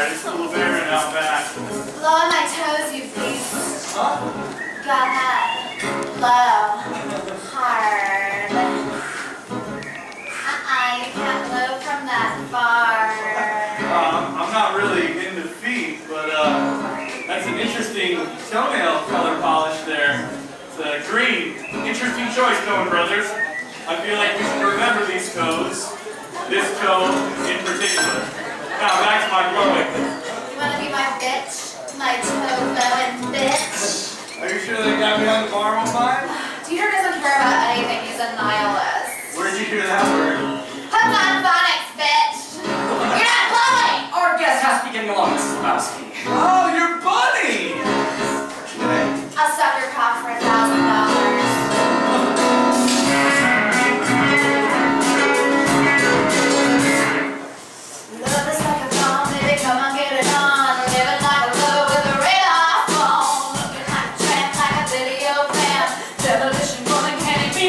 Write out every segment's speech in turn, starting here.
Alright, it's a little out back. Low on my toes, you beast. Huh? Got that. Low. Hard. Uh-uh, you can't blow from that far. Um, I'm not really into feet, but uh, that's an interesting toenail color polish there. It's uh, green. Interesting choice, Coen Brothers. I feel like we should remember these toes. This toe in particular. Now back to my. You want to be my bitch? My She.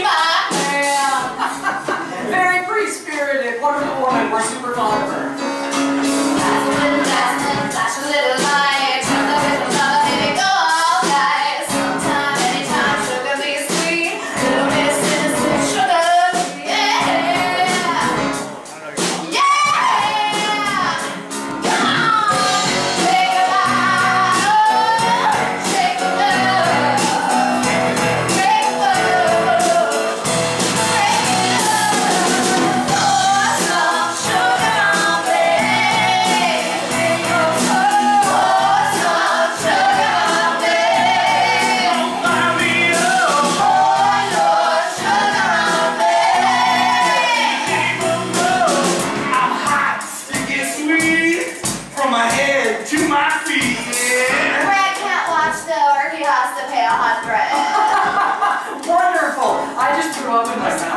Very free spirited, wonderful woman. We're super fond of her. Thank you.